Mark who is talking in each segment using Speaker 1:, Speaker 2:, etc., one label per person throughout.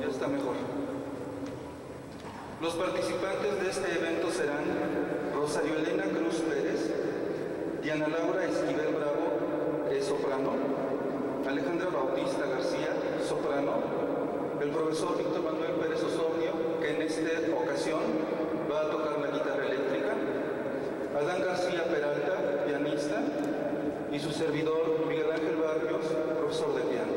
Speaker 1: ya está mejor. Los participantes de este evento serán Rosario Elena Cruz Pérez, Diana Laura Esquivel Bravo, es soprano, Alejandra Bautista García, soprano, el profesor Víctor Manuel Pérez Osornio, que en esta ocasión va a tocar la guitarra eléctrica, Adán García Peralta, pianista, y su servidor Miguel Ángel Barrios, profesor de piano.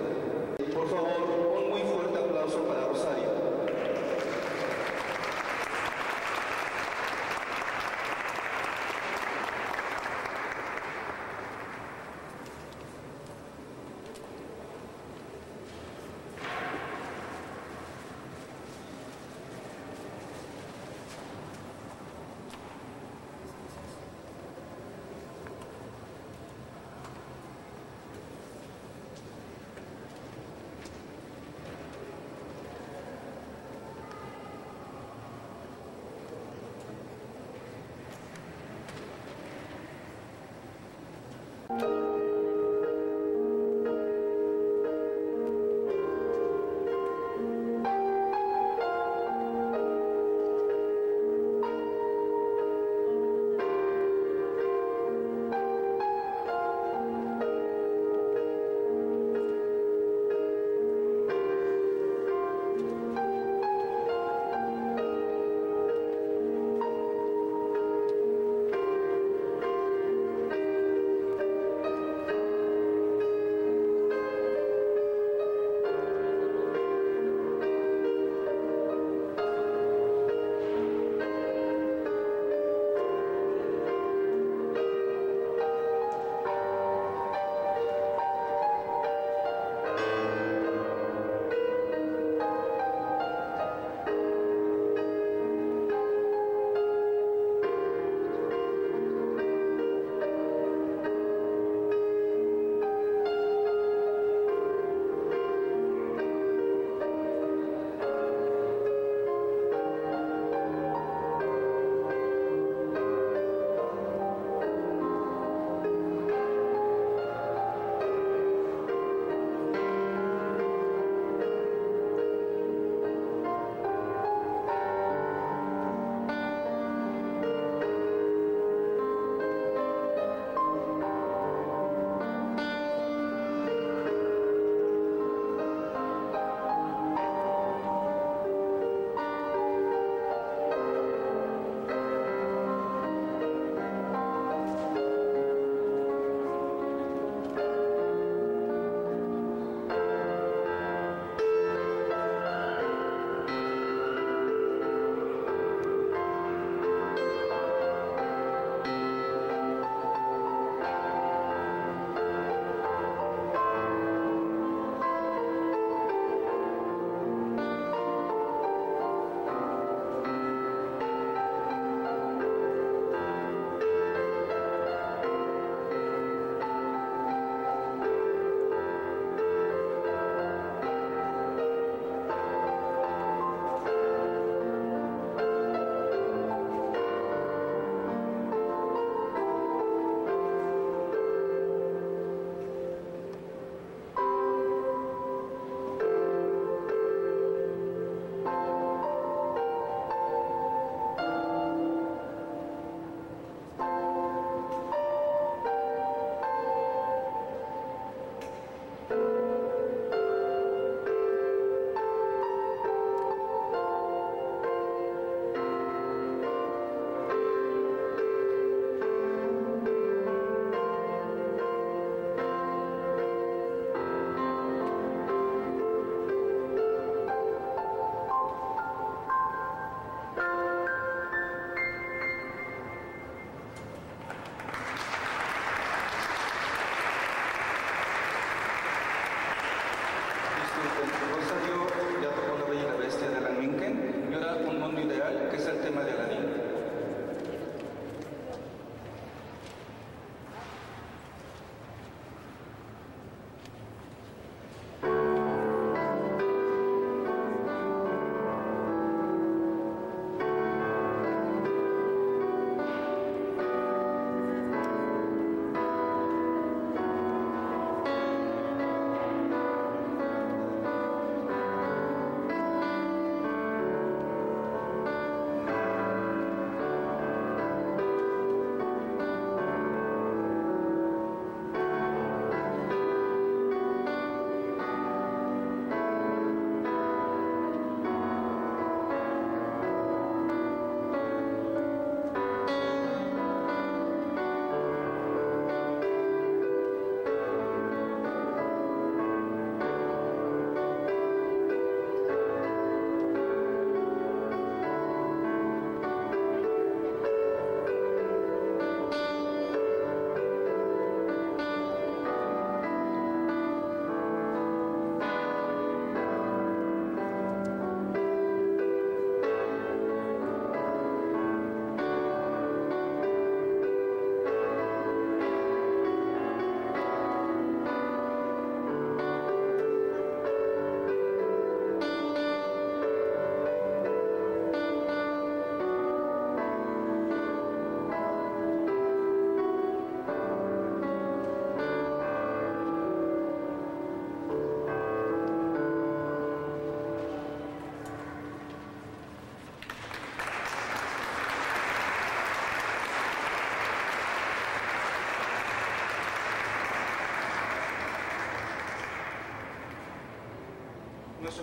Speaker 1: que es el tema de la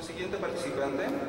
Speaker 1: siguiente participante.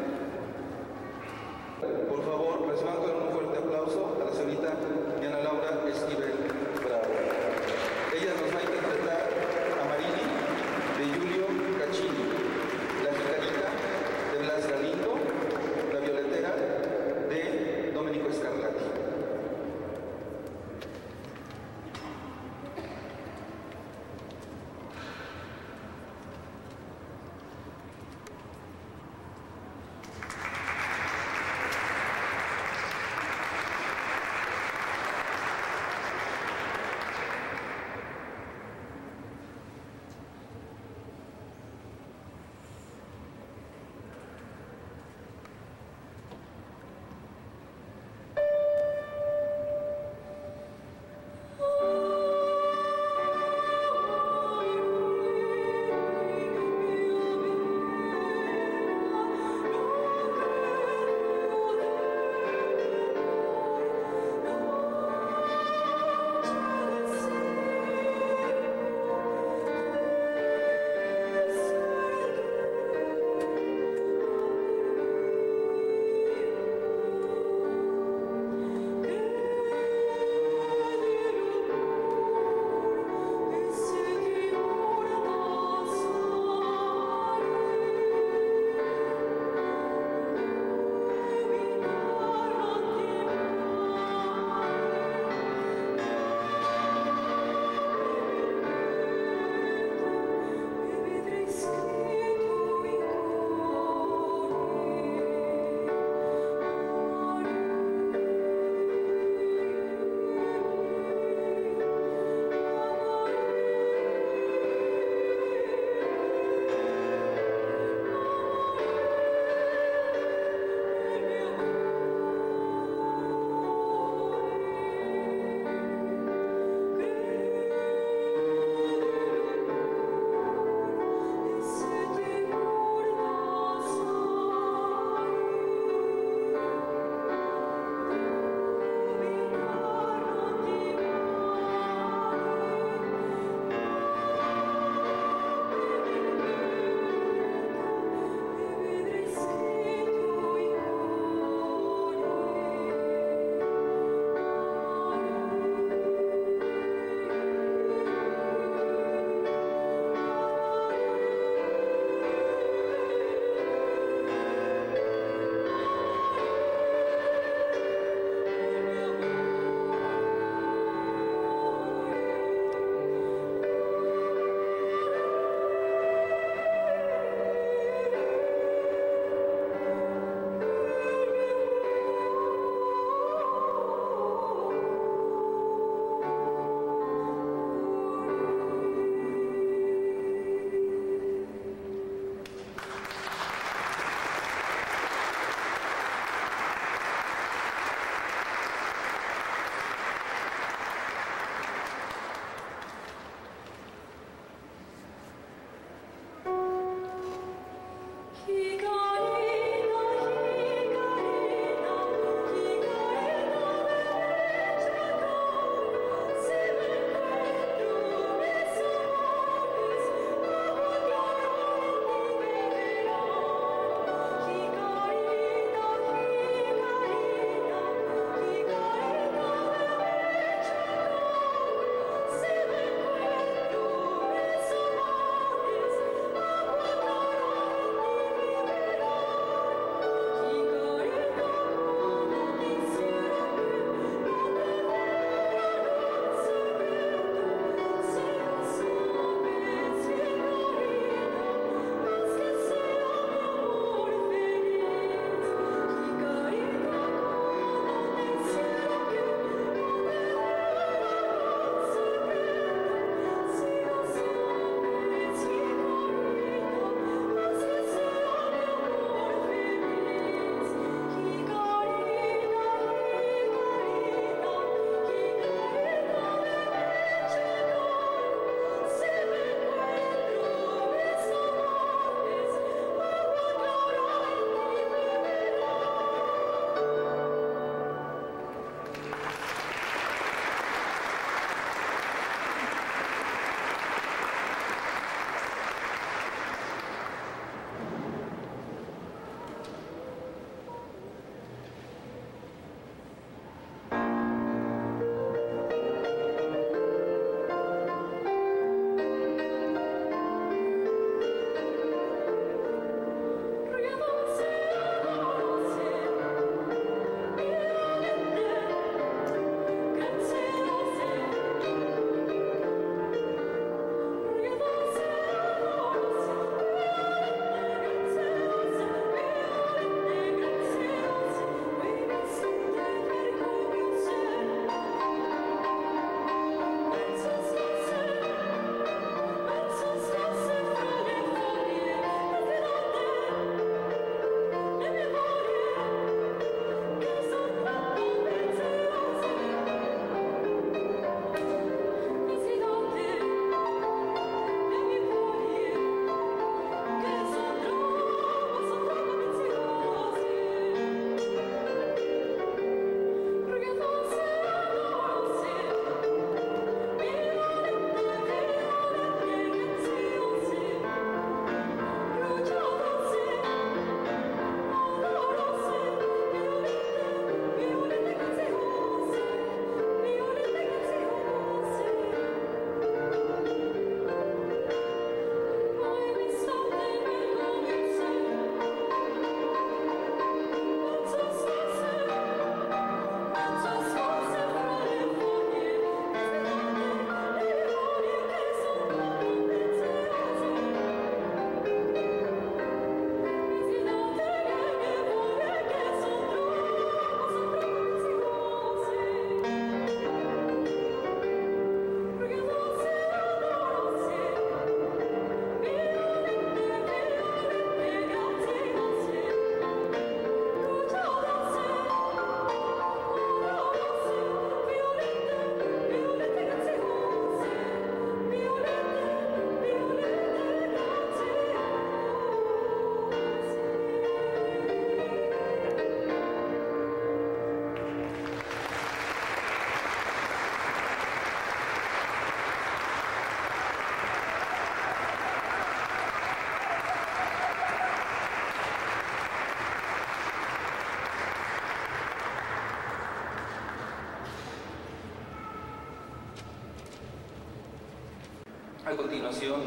Speaker 1: A continuación,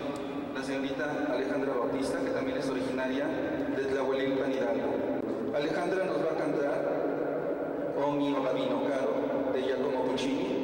Speaker 1: la señorita Alejandra Bautista, que también es originaria de Tlahuelilpan Hidalgo. Alejandra nos va a cantar O mio Gabino Caro, de Giacomo Puccini,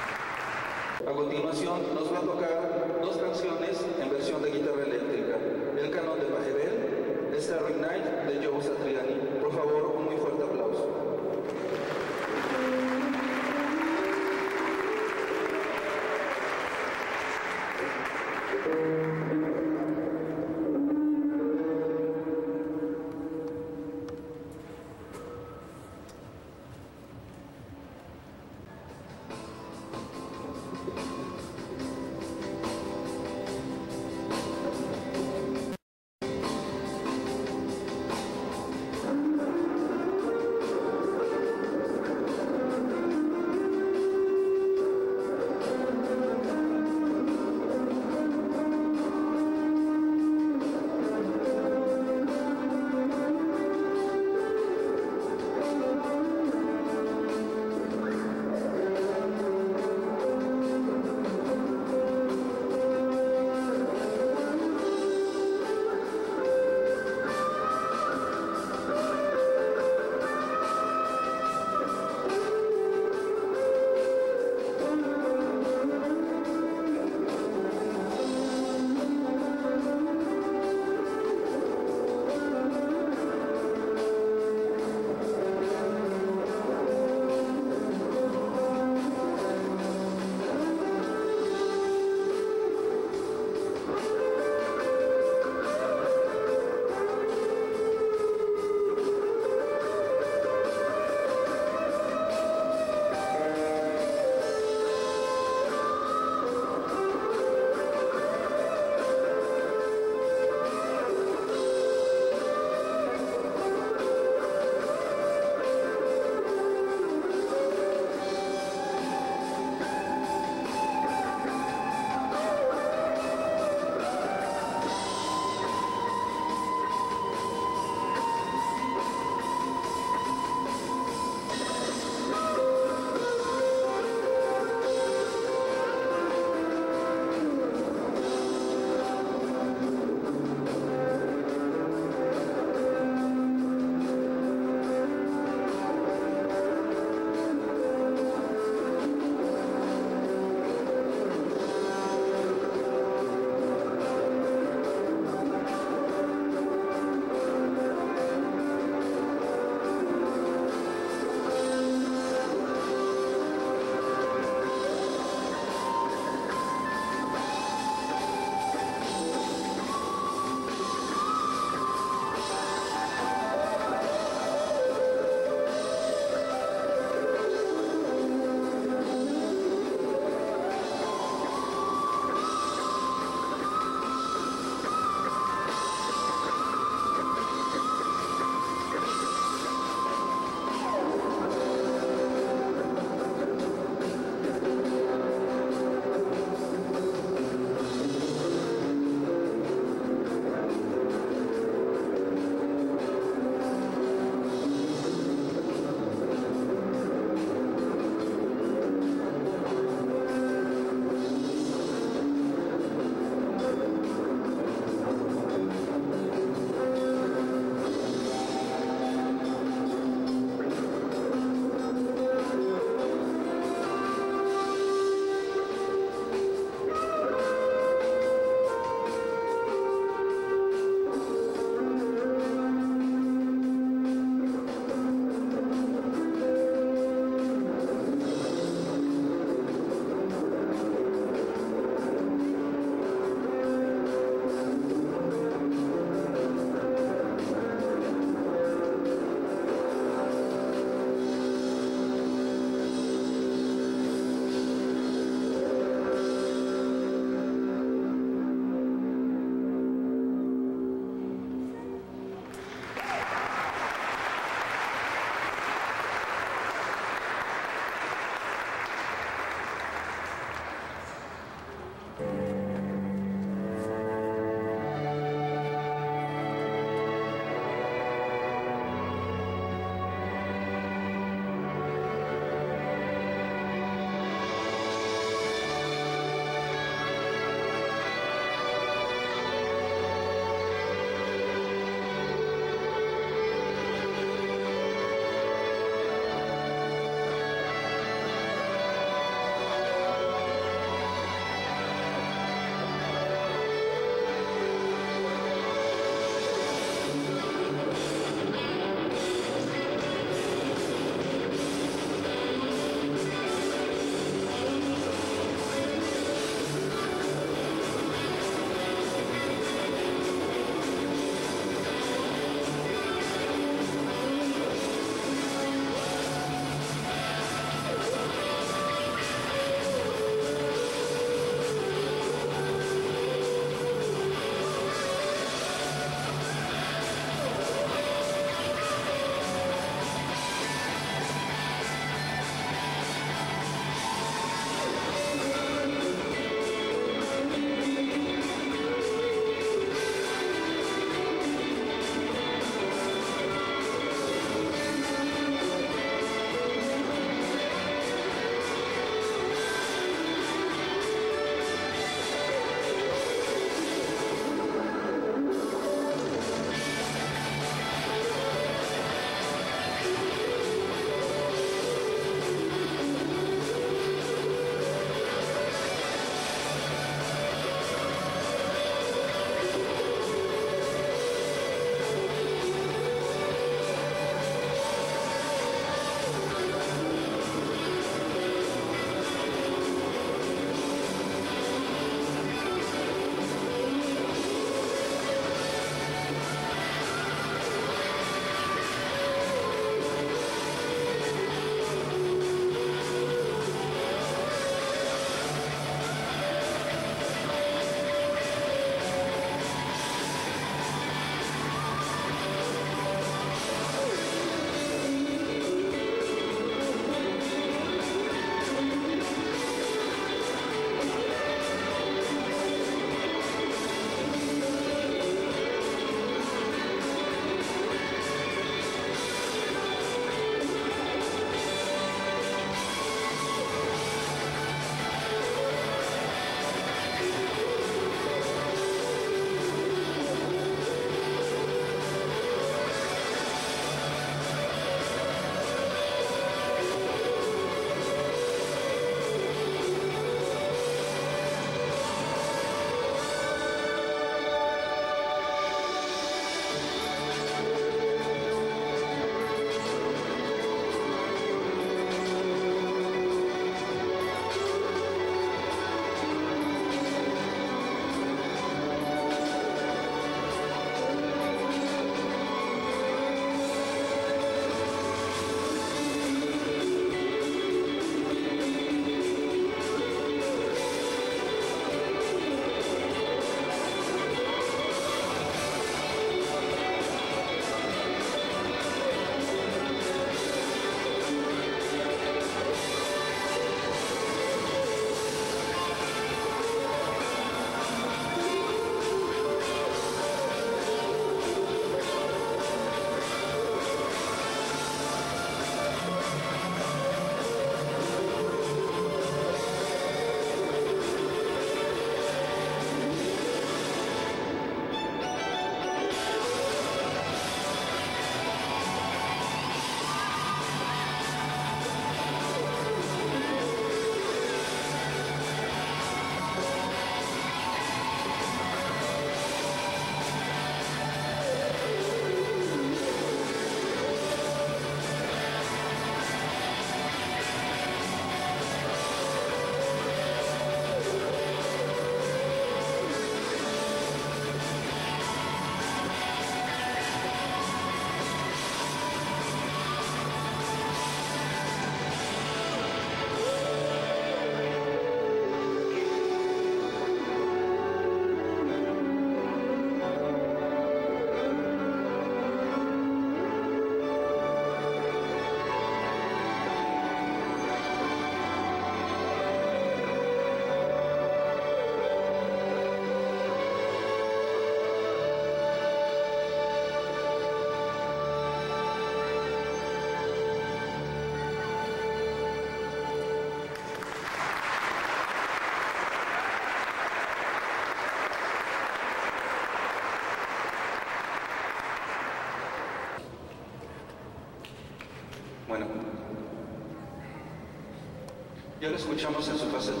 Speaker 1: escuchamos en su faceta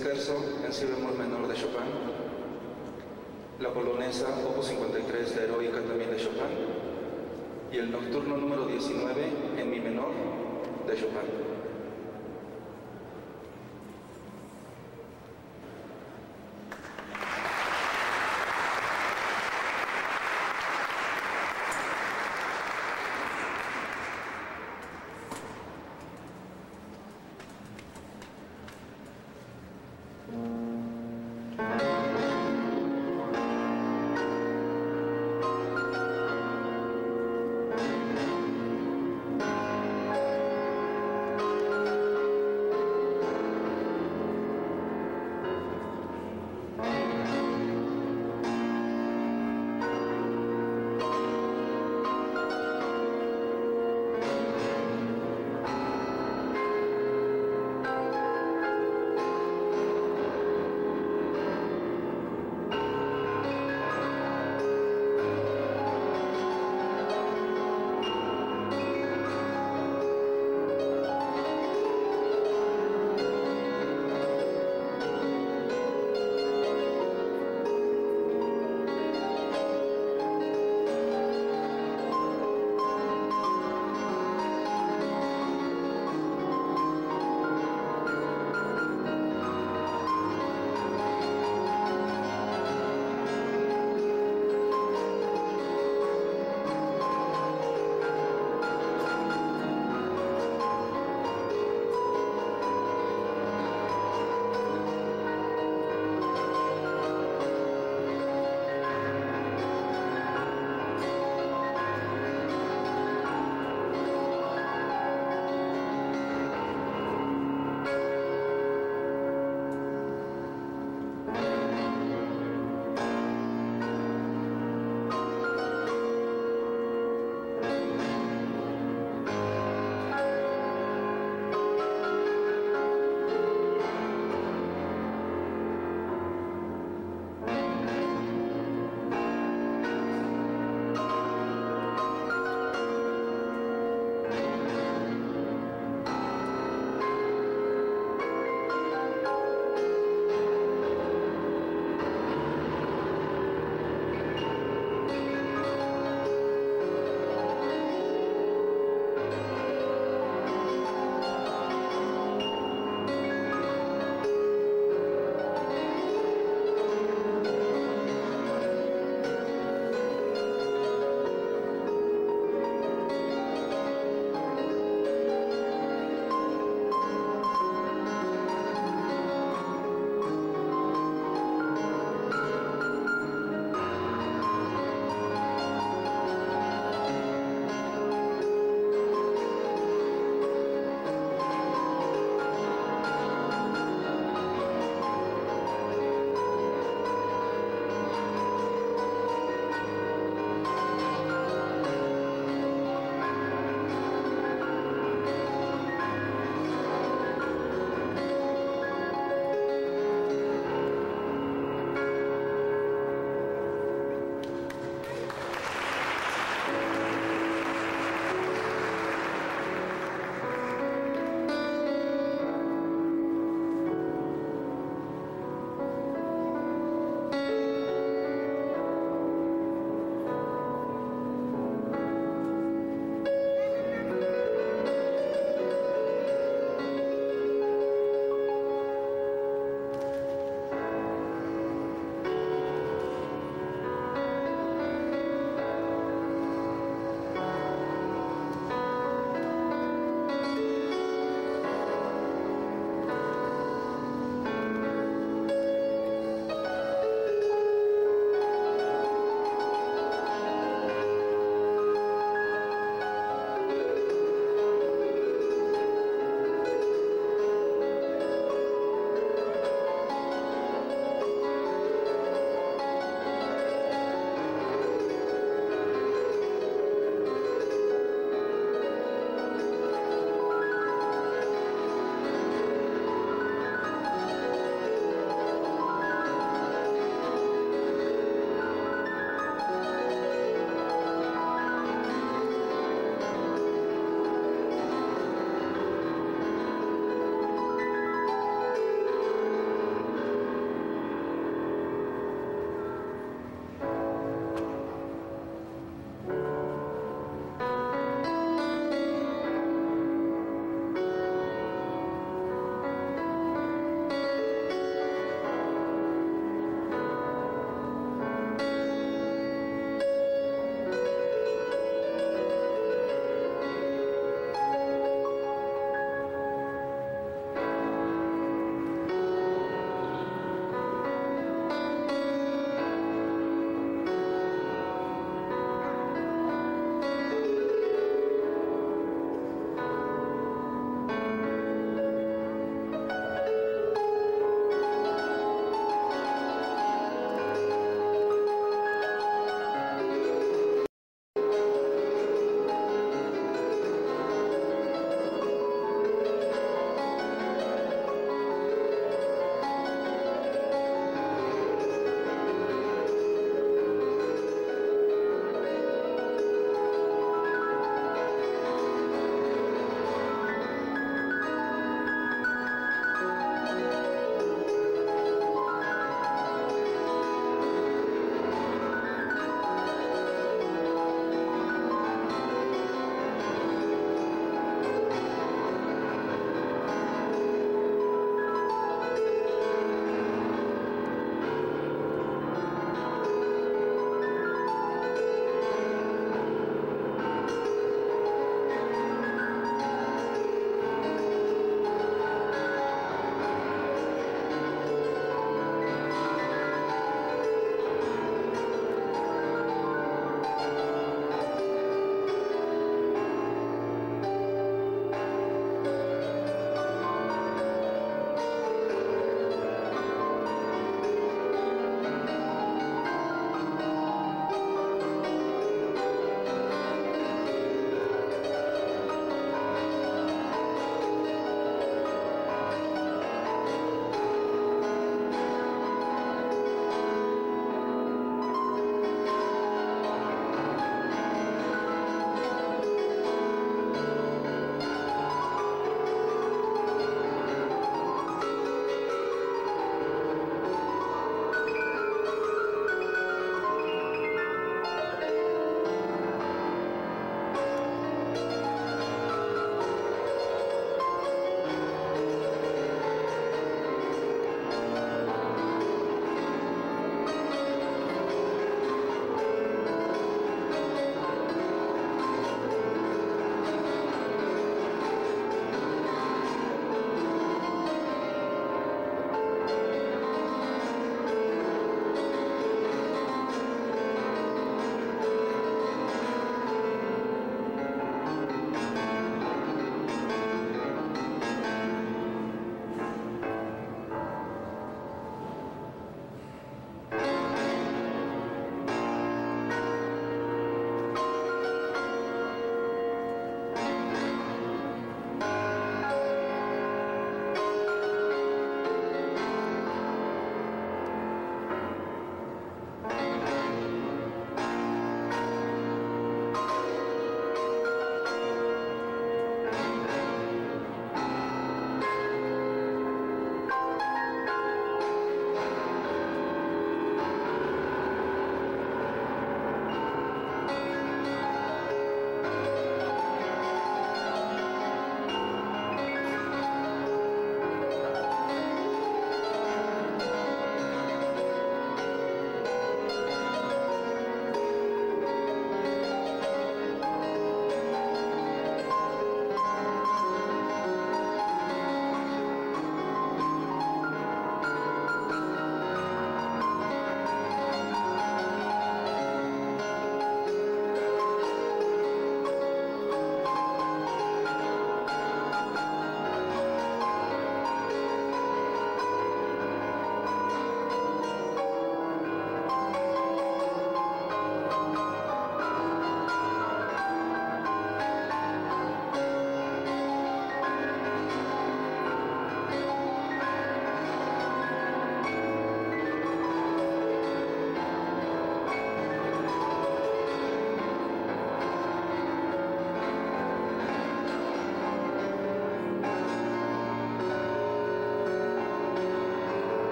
Speaker 1: escarzo en si menor de Chopin, la polonesa opus 53 de Heroica también de Chopin y el nocturno número 19 en mi menor de Chopin.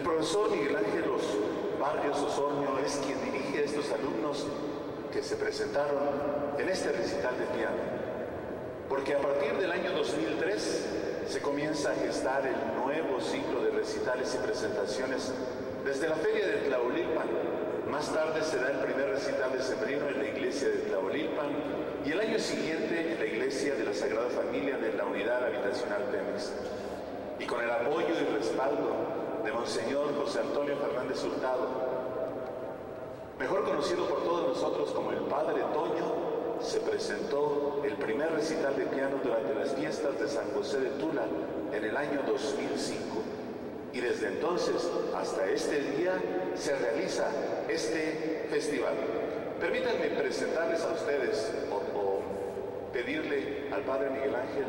Speaker 2: El profesor Miguel Ángel Barrios Osornio es quien dirige a estos alumnos que se presentaron en este recital de piano. Porque a partir del año 2003 se comienza a gestar el nuevo ciclo de recitales y presentaciones desde la feria de Tlaulilpan. Más tarde se da el primer recital de Sembrino en la iglesia de Tlaulilpan y el año siguiente en la iglesia de la Sagrada Familia de la Unidad Habitacional Pemex. Y con el apoyo y respaldo de Monseñor José Antonio Fernández Hurtado, mejor conocido por todos nosotros como el Padre Toño, se presentó el primer recital de piano durante las fiestas de San José de Tula en el año 2005. Y desde entonces hasta este día se realiza este festival. Permítanme presentarles a ustedes o, pedirle al Padre Miguel Ángel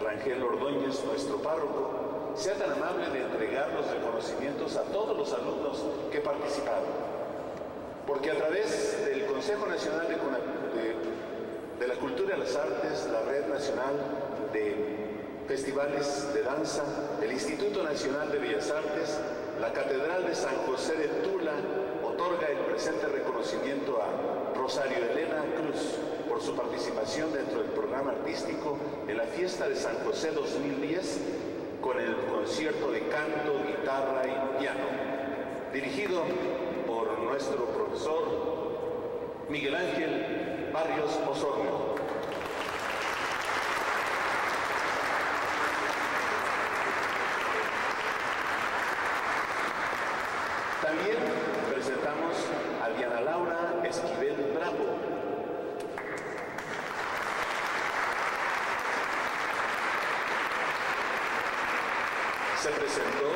Speaker 2: Rangel Ordóñez, nuestro párroco, sea tan amable de entregar los reconocimientos a todos los alumnos que participaron. Porque a través del Consejo Nacional de, la Cultura y las Artes, la Red Nacional de festivales de danza, el Instituto Nacional de Bellas Artes, la Catedral de San José de Tula otorga el presente reconocimiento a Rosario Elena Cruz por su participación dentro del programa artístico en la fiesta de San José 2010 con el concierto de canto, guitarra y piano, dirigido por nuestro profesor Miguel Ángel Barrios Osorno. También presentamos a Diana Laura Esquivel Bravo. Se presentó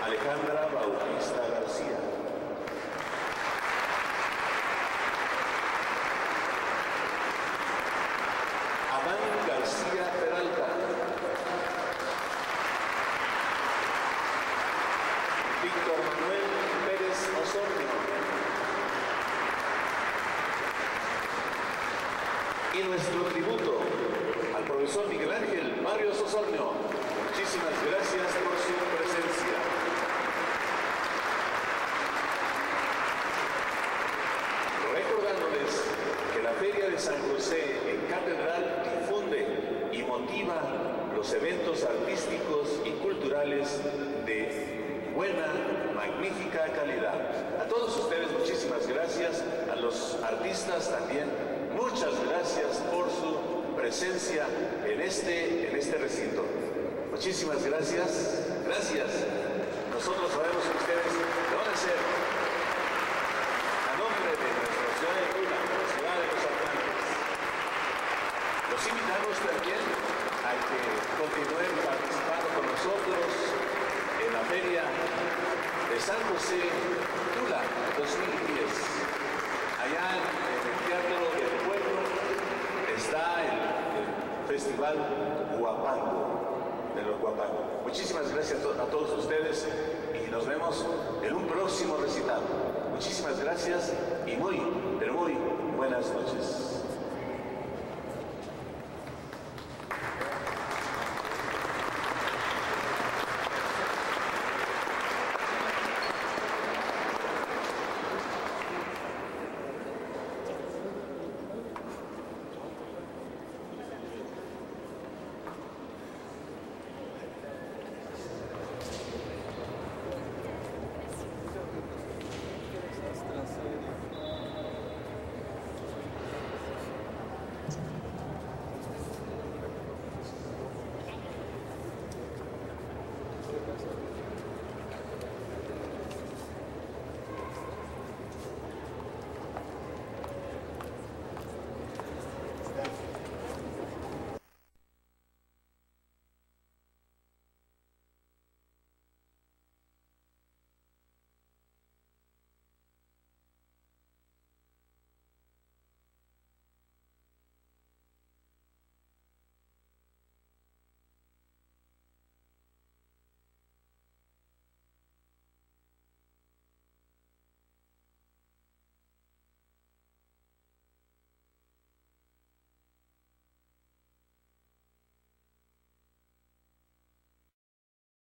Speaker 2: Alejandra Bautista García. Adán García Peralta. Víctor Manuel Pérez Osornio. Y nuestro tributo al profesor Miguel Ángel Mario Osornio. Muchísimas gracias por su presencia. Recordándoles que la Feria de San José en Catedral difunde y motiva los eventos artísticos y culturales de buena, magnífica calidad. A todos ustedes muchísimas gracias, a los artistas también, muchas gracias por su presencia en este, en este recinto. Muchísimas gracias, gracias. Nosotros sabemos que ustedes lo van a hacer a nombre de nuestra ciudad de Tula, la ciudad de los Atlantes. Los invitamos también a que continúen participando con nosotros en la feria de San José Tula 2010. Allá en el Teatro del Pueblo está el, el Festival Guapango Muchísimas gracias a todos ustedes y nos vemos en un próximo recital. Muchísimas gracias y muy, pero muy buenas noches.